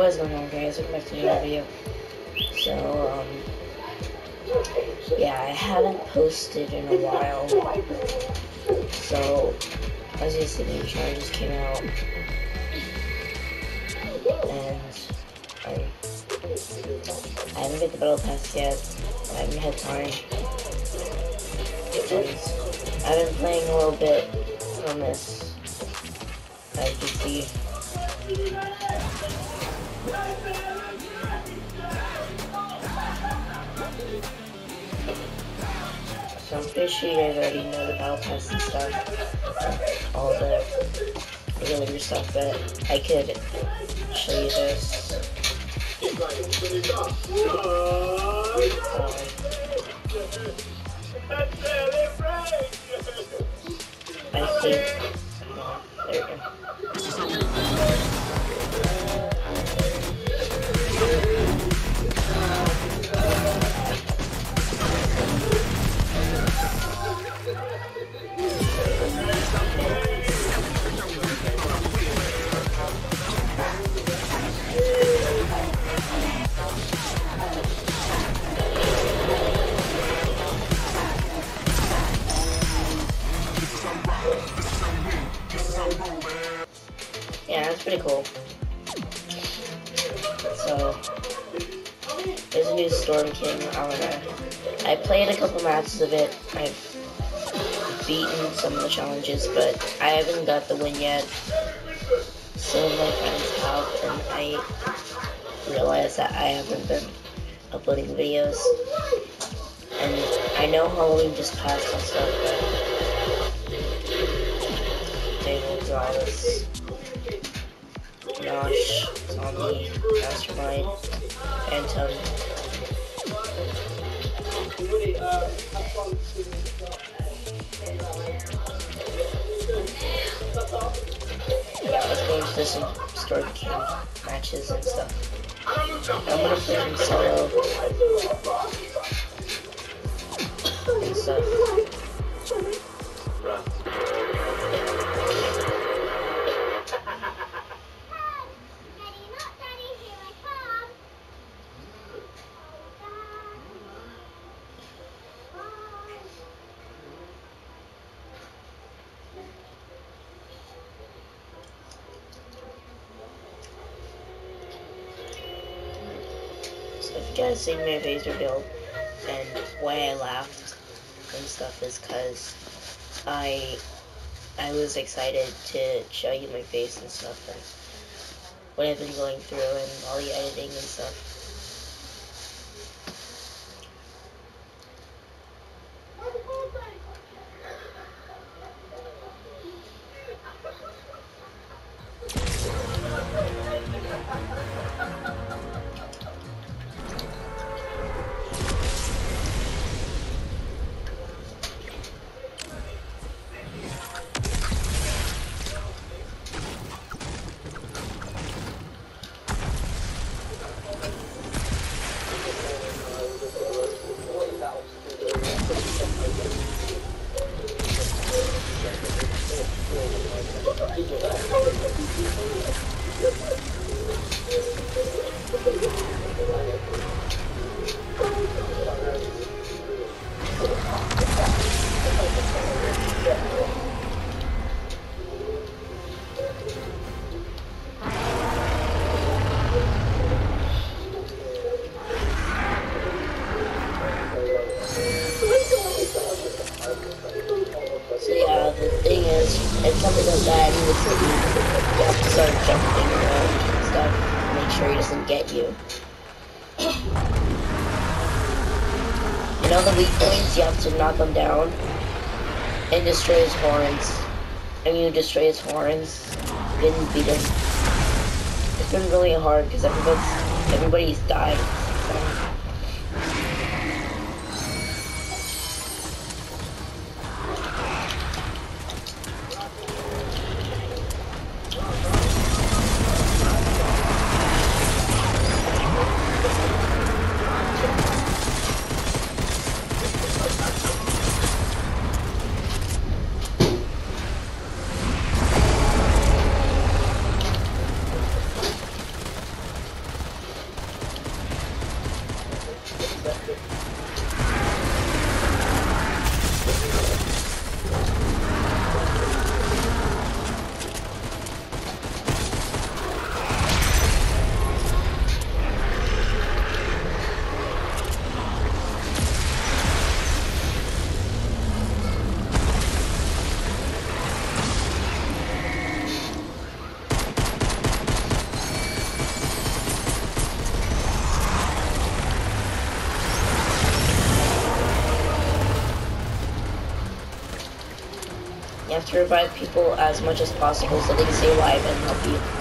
What is going on guys? Welcome back to another video. So, um, yeah, I haven't posted in a while. So, as you see, the charges came out. And I, I haven't get the battle pass yet. I haven't had time. And I've been playing a little bit on this, as you see. So sure you guys already know the battle pass and stuff. All the earlier stuff, but I could show you this. Um, I think. There of it. I've beaten some of the challenges, but I haven't got the win yet. Of my friends have, and I realized that I haven't been uploading videos. And I know Halloween just passed and stuff, but they will draw this Nosh, Zombie, Mastermind, Phantom. Let's go into some Storm King matches and stuff. I'm gonna play him solo and stuff. Seen my face revealed and why I laughed and stuff is because I I was excited to show you my face and stuff and what I've been going through and all the editing and stuff. You know the weak points, you have to knock them down and destroy his horns. And you destroy his horns, didn't beat him. It's been really hard because everybody's everybody's died. To revive people as much as possible so they can stay alive and help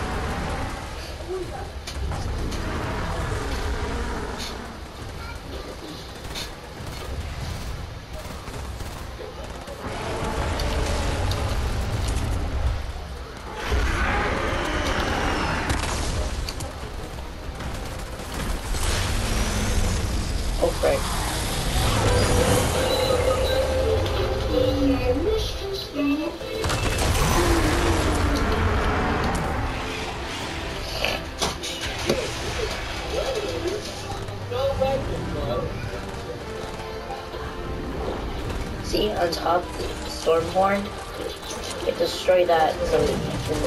destroy that so you can...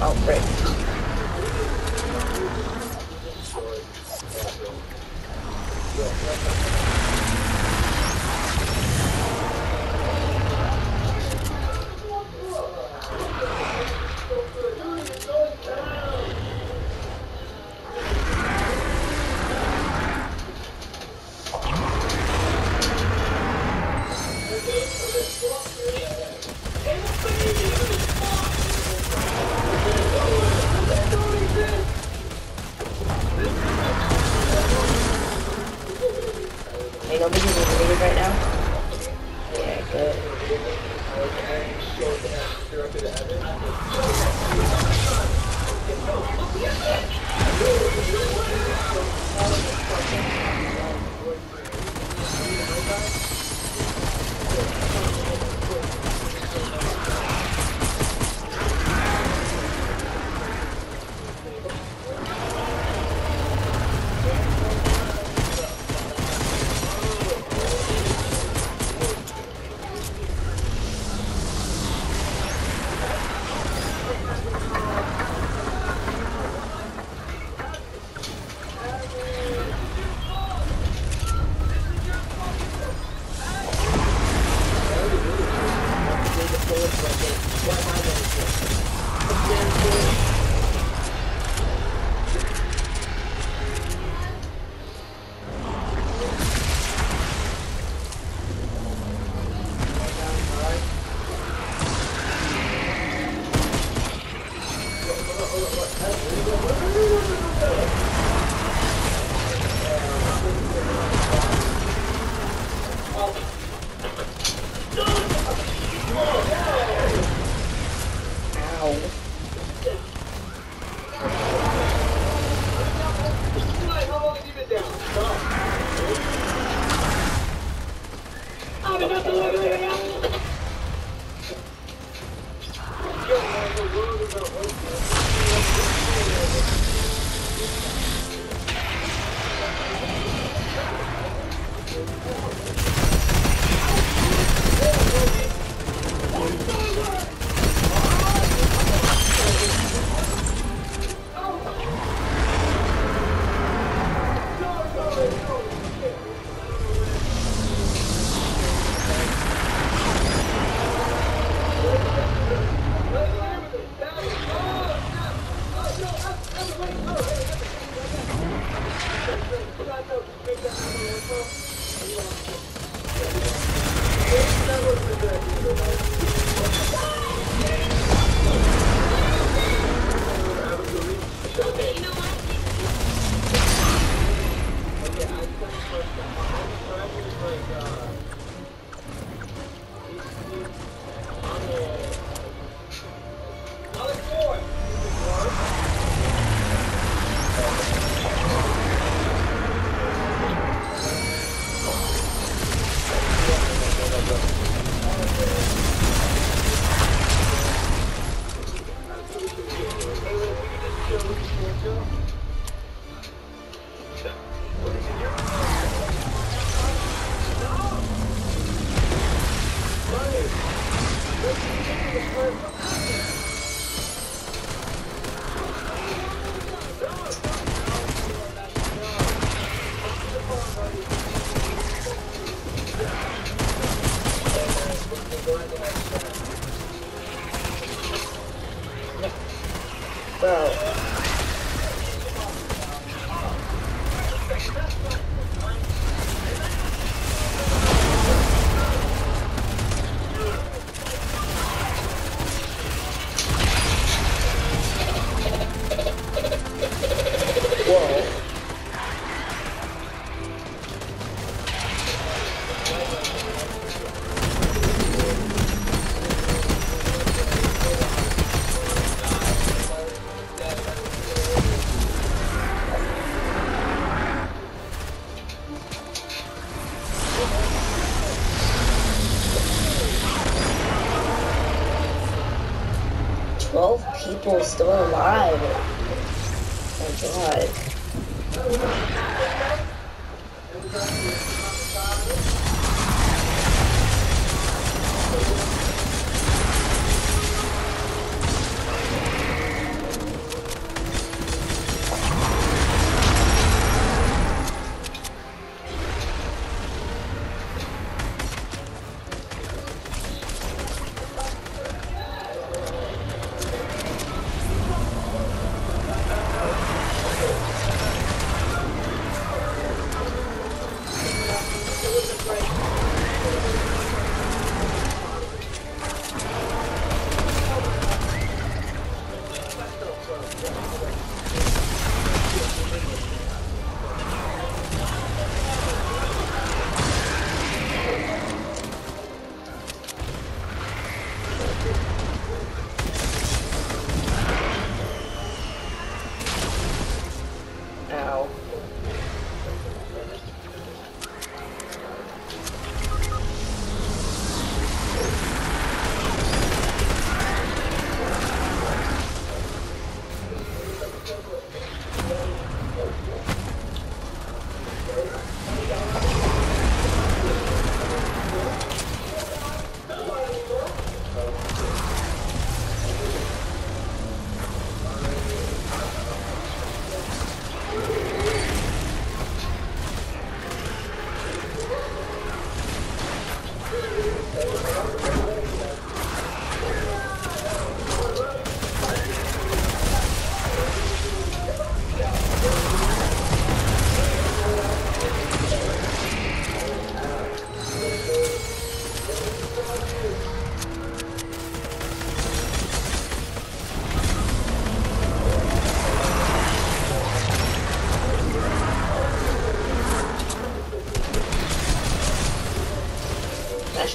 Oh, Hey, nobody's eliminated right now? Okay, good. Ow. People still alive.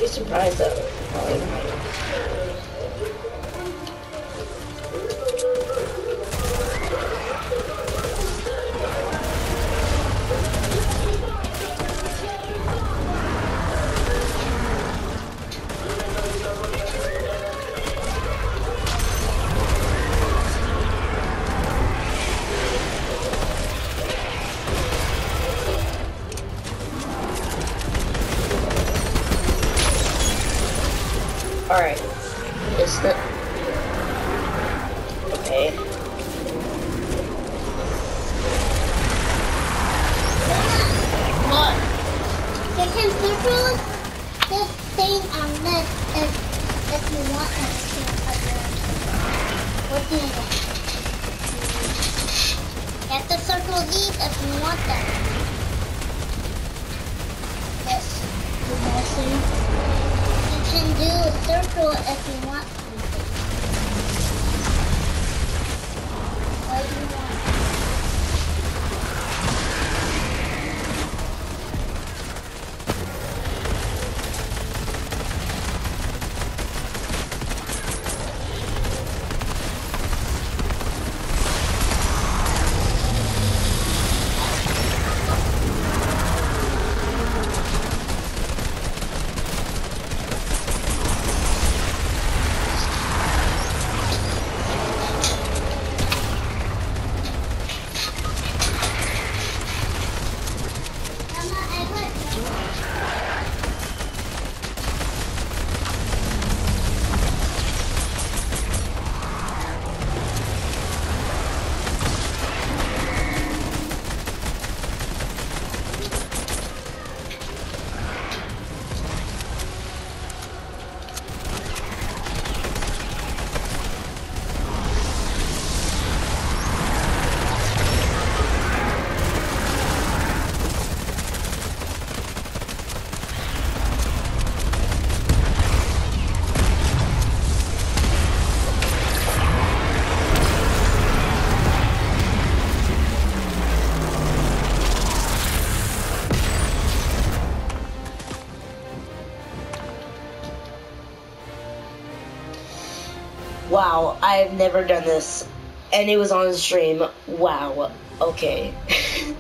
Surprised though. Is the... Okay. What? You can circle this thing on this if, if you want it to What do you want? You have to circle these if you want them. This. You can do a circle if you want Wow, I've never done this. And it was on stream. Wow. Okay.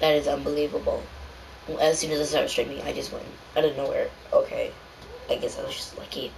That is unbelievable. As soon as I started streaming, I just went out of nowhere. Okay. I guess I was just lucky.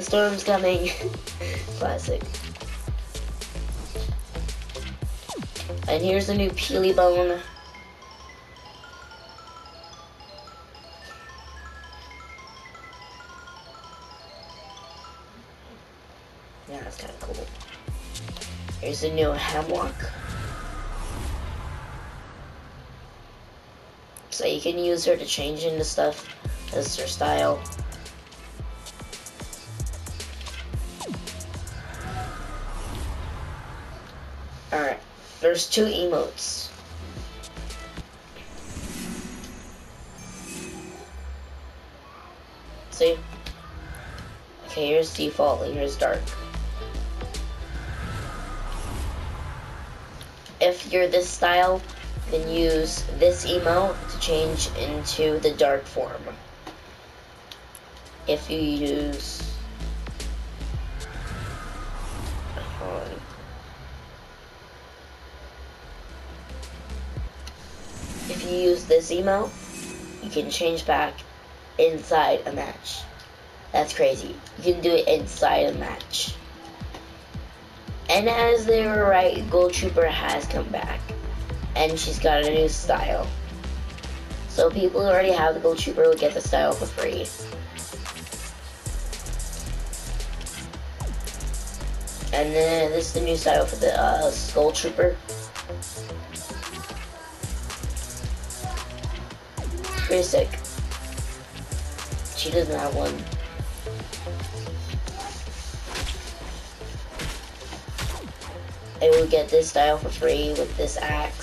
The storm's coming. Classic. And here's the new Peely Bone. Yeah, that's kind of cool. Here's the new Hemlock. So you can use her to change into stuff. That's her style. There's two emotes. See? Okay, here's default and here's dark. If you're this style, then use this emote to change into the dark form. If you use this emote, you can change back inside a match. That's crazy. You can do it inside a match. And as they were right, Ghoul Trooper has come back. And she's got a new style. So people who already have the Ghoul Trooper will get the style for free. And then this is the new style for the uh, Skull Trooper. Sick. She doesn't have one. I will get this style for free with this axe.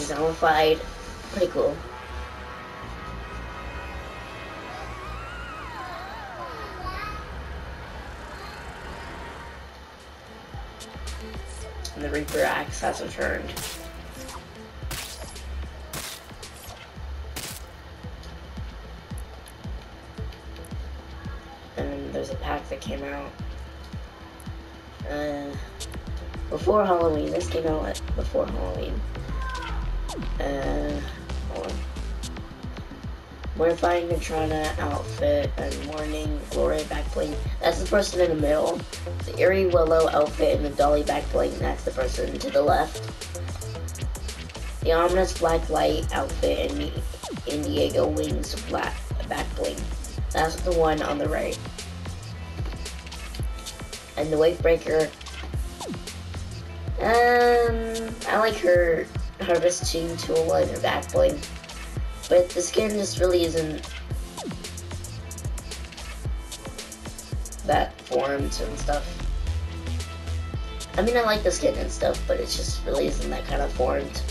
Zombified. Pretty cool. And the Reaper axe has returned. And there's a pack that came out. Uh, before Halloween. This came out before Halloween. Uh, on. Mortifying Neutrona outfit and Morning Glory back bling. That's the person in the middle. The Eerie Willow outfit and the Dolly back bling. That's the person to the left. The Ominous Black Light outfit and the Indigo Wings black back bling. That's the one on the right. And the Wavebreaker. Um, I like her harvesting tool and her back bling. But the skin just really isn't that formed and stuff. I mean, I like the skin and stuff, but it just really isn't that kind of formed.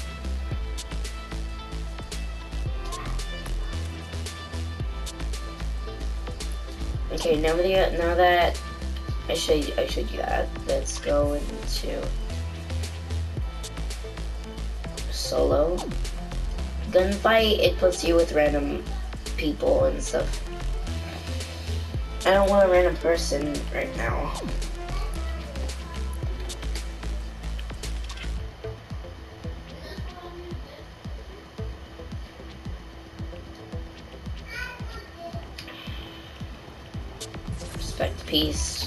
Okay, now that now that I showed I showed you that, let's go into solo gunfight. It puts you with random people and stuff. I don't want a random person right now. Respect peace.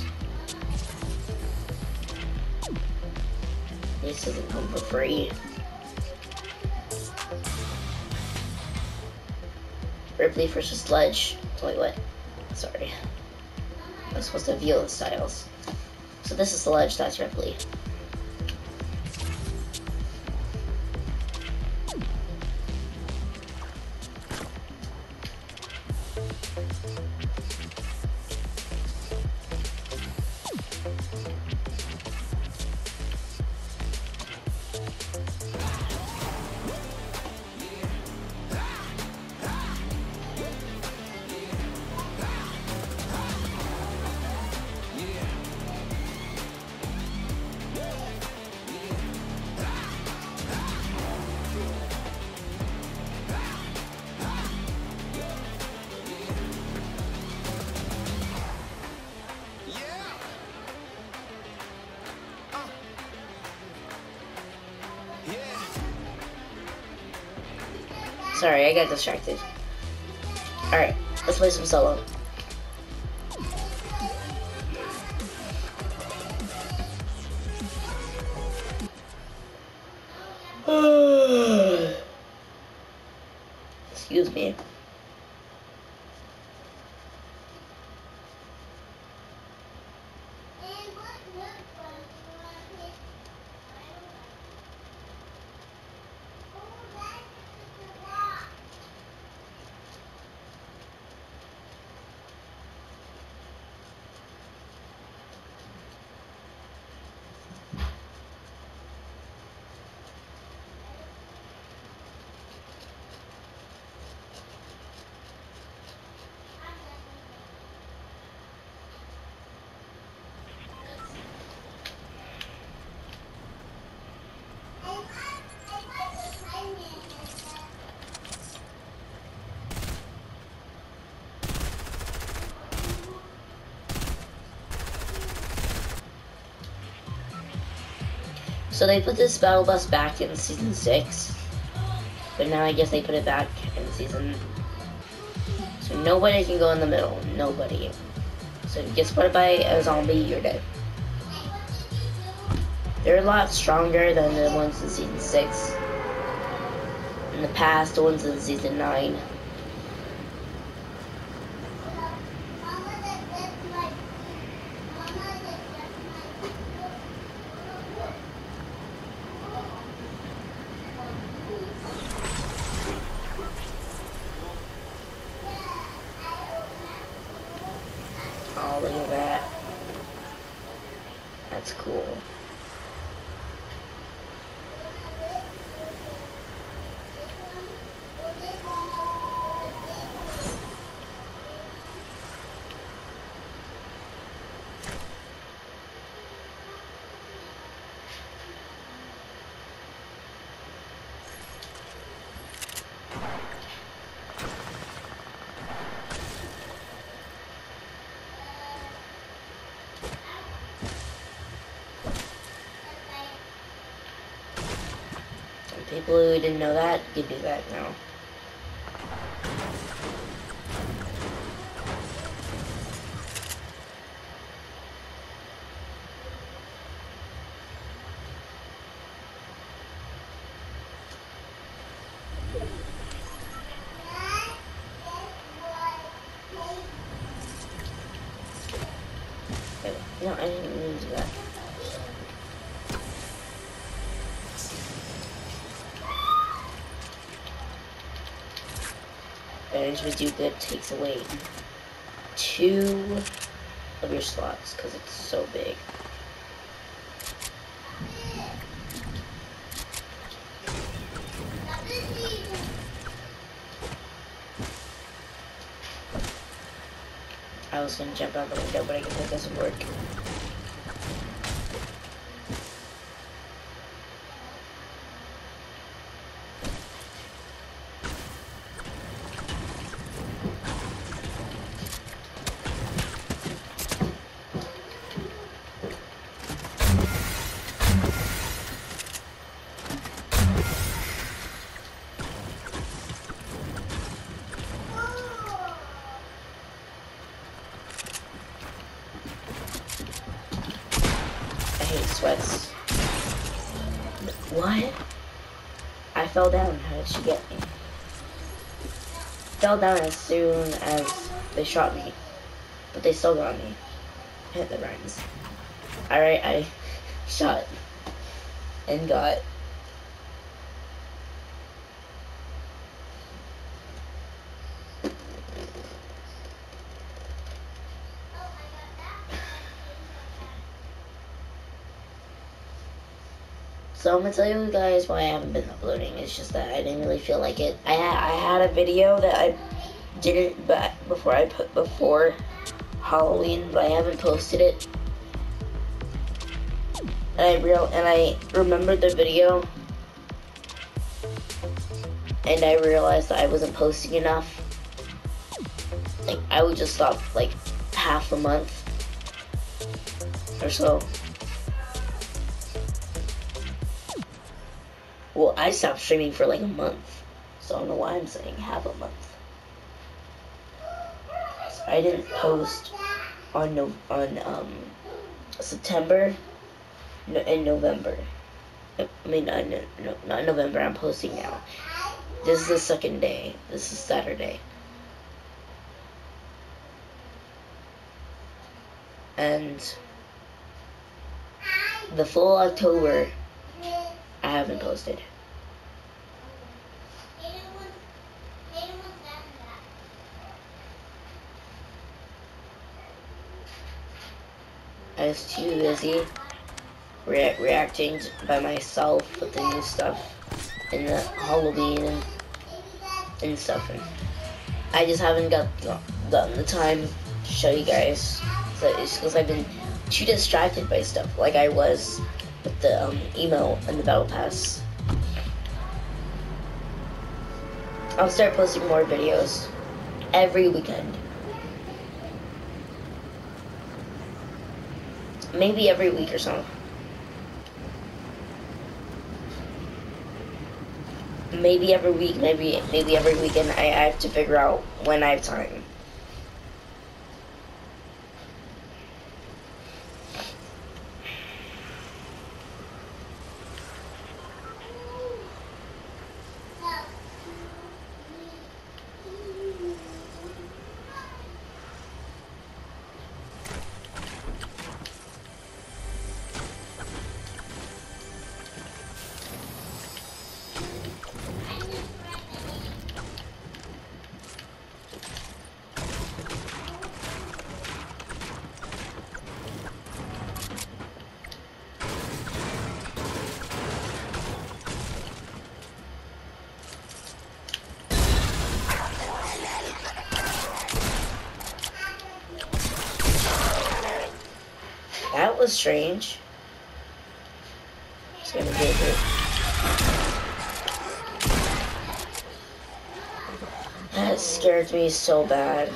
Ripley versus Sledge. Wait, what? Sorry. I was supposed to view the styles. So this is Sledge, that's Ripley. Got distracted. Alright, let's play some solo. So they put this battle bus back in season six, but now I guess they put it back in season. So nobody can go in the middle. Nobody. So if you get spotted by a zombie, you're dead. They're a lot stronger than the ones in season six. In the past, the ones in season nine. Oh, look at that. That's cool. Who didn't know that can do that now. Advantage with do good takes away two of your slots because it's so big. I was gonna jump out the window, but I guess that doesn't work. Fell down as soon as they shot me. But they still got me. Hit the rhymes. Alright, I shot and got So I'm gonna tell you guys why I haven't been uploading. It's just that I didn't really feel like it. I had, I had a video that I didn't but before I put before Halloween, but I haven't posted it. And I real and I remembered the video, and I realized I wasn't posting enough. Like I would just stop like half a month or so. Well, I stopped streaming for like a month, so I don't know why I'm saying half a month. So I didn't post on no on um September no, November. I mean, not, no, not November. I'm posting now. This is the second day. This is Saturday. And the full October I haven't posted. I was too busy rea reacting by myself with the new stuff and the Halloween and, and stuff. And I just haven't got gotten the time to show you guys. So it's because I've been too distracted by stuff like I was with the um, email and the battle pass. I'll start posting more videos every weekend. Maybe every week or so. Maybe every week, maybe maybe every weekend I, I have to figure out when I have time. Was strange. It's gonna get it. That scared me so bad.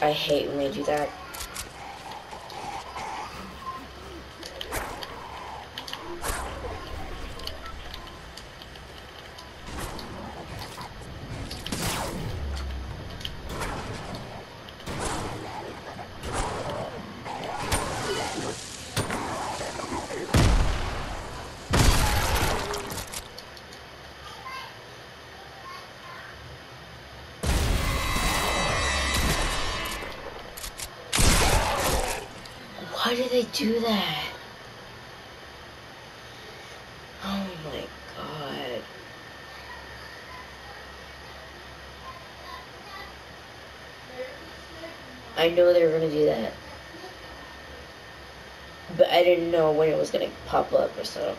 I hate when they do that. Do that? Oh my god. I know they were gonna do that. But I didn't know when it was gonna pop up or so.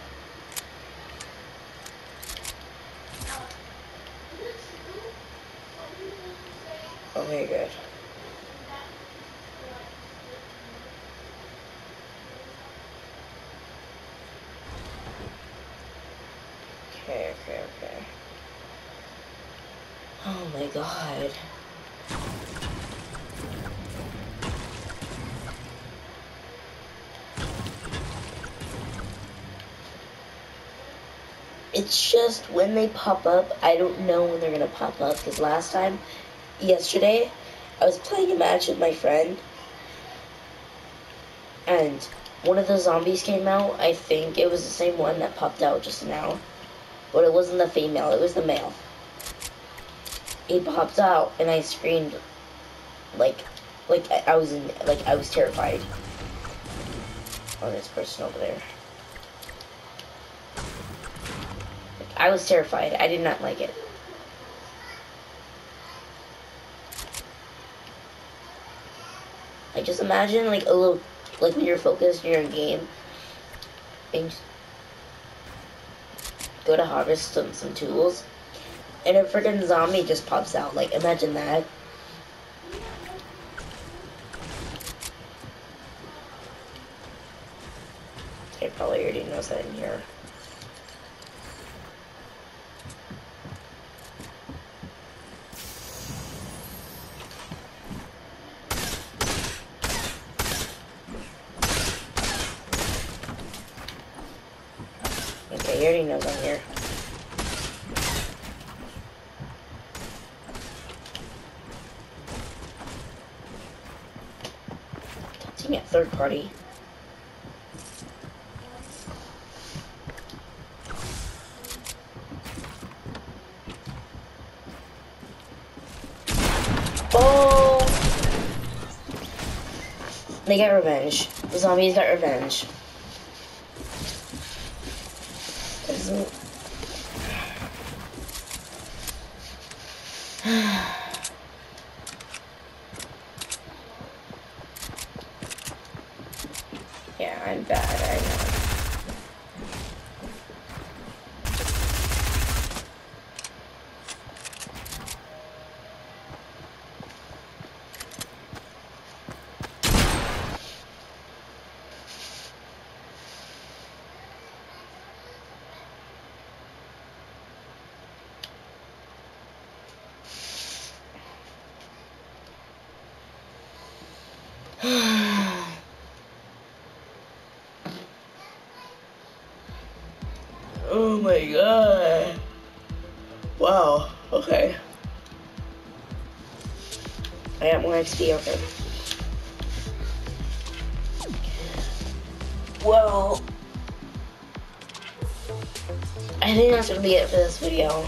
It's just when they pop up, I don't know when they're gonna pop up. Because last time, yesterday, I was playing a match with my friend. And one of the zombies came out. I think it was the same one that popped out just now. But it wasn't the female, it was the male. He popped out and I screamed like like I, was in like I was terrified. Oh this person over there. Like, I was terrified. I did not like it. Like just imagine like a little like when you're focused you're in game and go to harvest some, some tools and a freaking zombie just pops out. Like imagine that. It probably already knows that in here. Okay, he already knows I'm here. Dang it, third party. Oh! They got revenge. The zombies got revenge. Doesn't... yeah, I'm bad, I know. oh my god. Wow, okay. I got more XP, okay. Well, I think that's gonna be it for this video.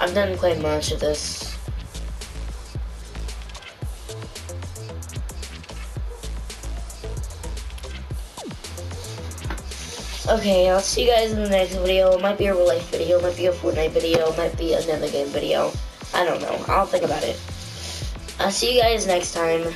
I've done quite much of this. Okay, I'll see you guys in the next video. It might be a real life video, it might be a Fortnite video, it might be another game video. I don't know. I'll think about it. I'll see you guys next time.